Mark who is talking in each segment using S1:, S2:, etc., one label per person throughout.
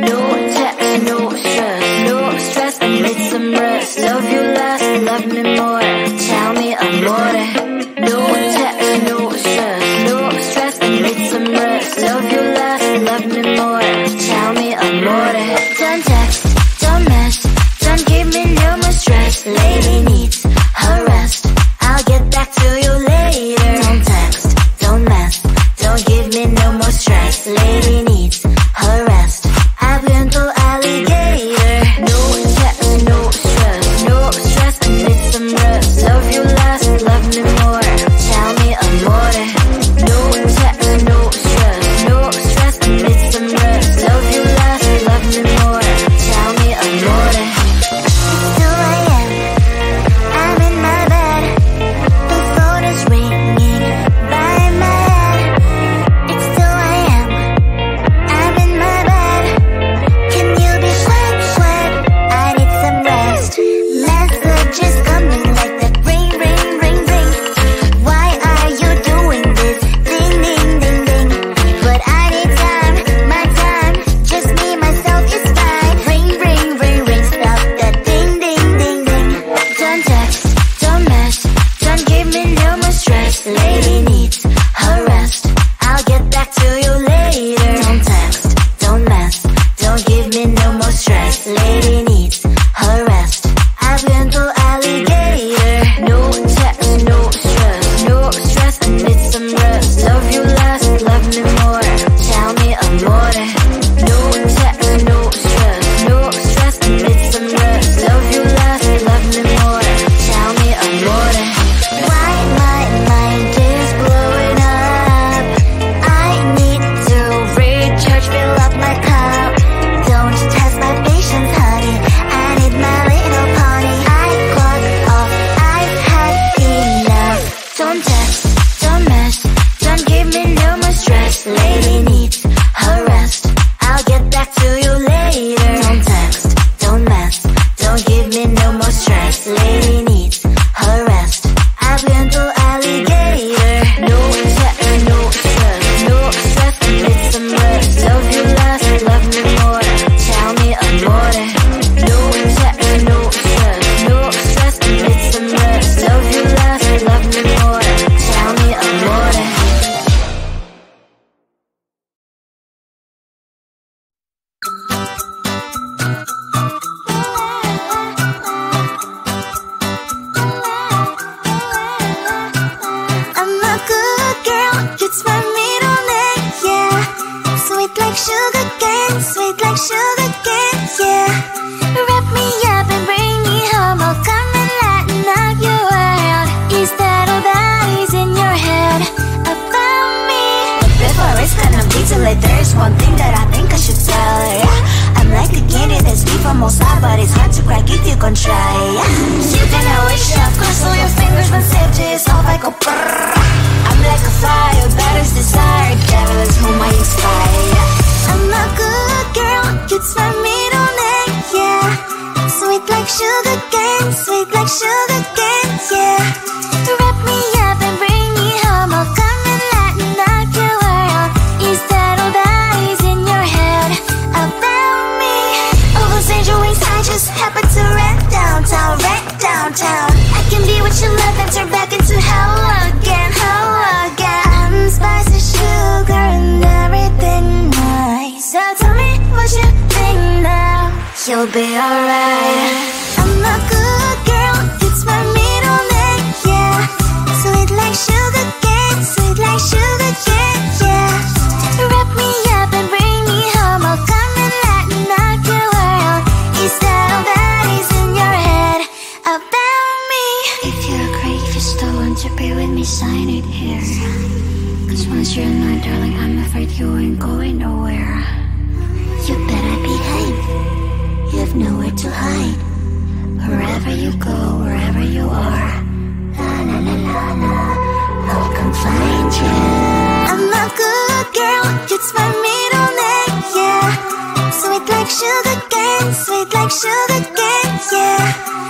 S1: No text, no There's one thing that I think I should tell her yeah. I'm like a candy that's deep from most high But it's hard to crack if you can try yeah. You can always shove all your fingers when safety is all I go brrr. I'm like a fire, batter's desire Devil is whom I inspire yeah.
S2: I'm a good girl, you turn me to sugar cane, sweet like sugar.
S1: you'll be alright.
S2: I'm a good girl, it's my middle name, yeah. Sweet like sugar cane, sweet like sugar cane, yeah. Wrap me up and bring me home, I'll come and light up your world. It's all that is in your head about me.
S1: If you agree, if you still want to be with me, sign it here. Cause once you're in my darling, I'm afraid you ain't going. Wherever you go, wherever you are.
S2: La la la la la, I'll come find you. I'm a good girl, it's my middle name, yeah. Sweet like sugar cane, sweet like sugar cane, yeah.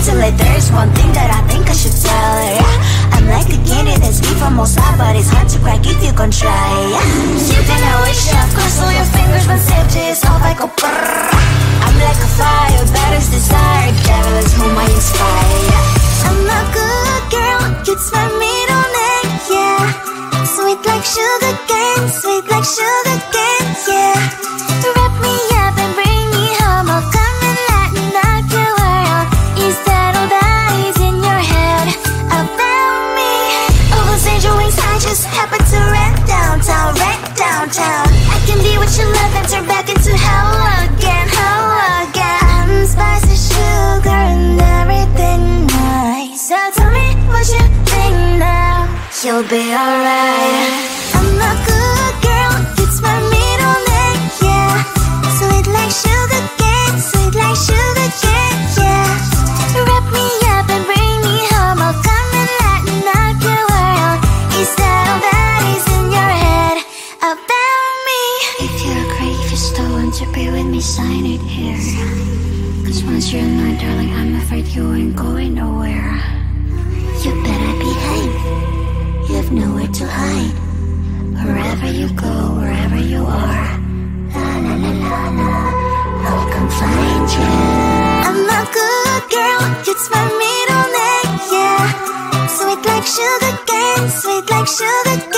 S3: recently there's one thing that I think I should tell her. I'm like a candy that's deep from most high But it's hard to crack if you can try yeah. You can always shove, cross all your fingers When safety is off I go brrr. I'm like a fire, that is desire Devil is whom I inspire.
S2: I'm a good girl, you'd it's me middle name, yeah Sweet like sugar cane, sweet like sugar cane, yeah
S1: You'll be alright.
S2: I'm a good girl, it's my middle name, yeah. Sweet like sugar cane, sweet like sugar cane. It's my middle name, yeah. Sweet like sugar cane, sweet like sugar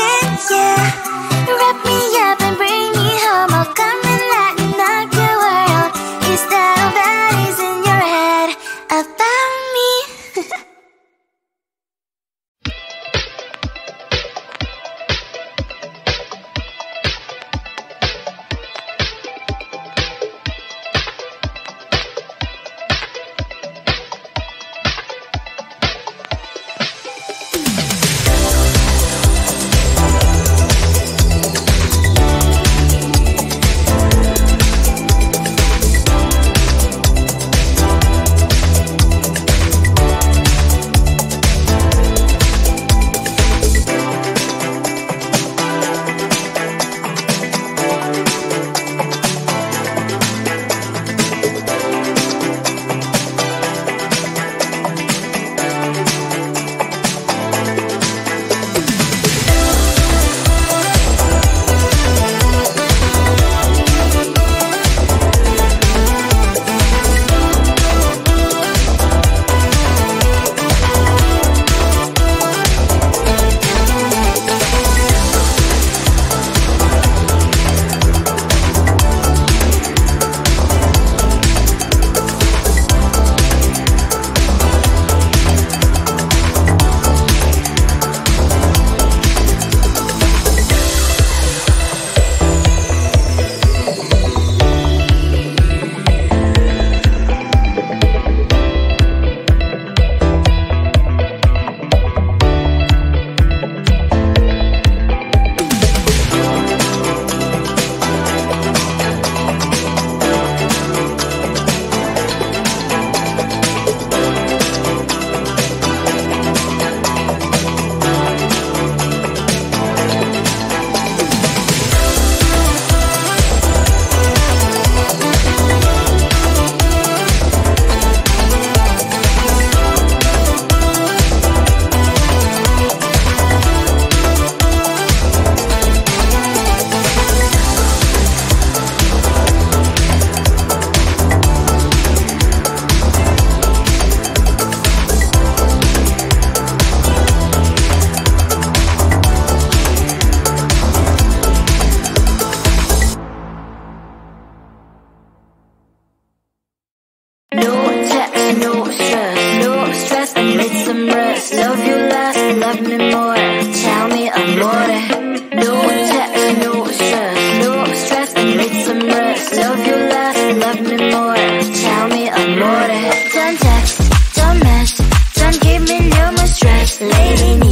S2: Lady